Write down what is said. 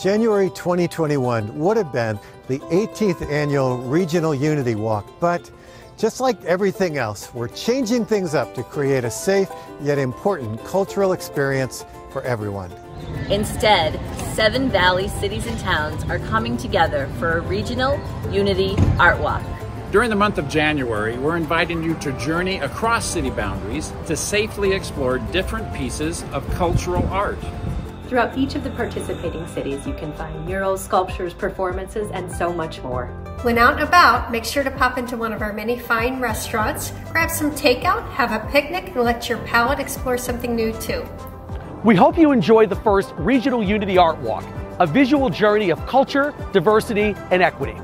January 2021 would have been the 18th annual Regional Unity Walk, but just like everything else, we're changing things up to create a safe yet important cultural experience for everyone. Instead, seven Valley cities and towns are coming together for a Regional Unity Art Walk. During the month of January, we're inviting you to journey across city boundaries to safely explore different pieces of cultural art. Throughout each of the participating cities, you can find murals, sculptures, performances, and so much more. When out and about, make sure to pop into one of our many fine restaurants, grab some takeout, have a picnic, and let your palate explore something new too. We hope you enjoy the first Regional Unity Art Walk, a visual journey of culture, diversity, and equity.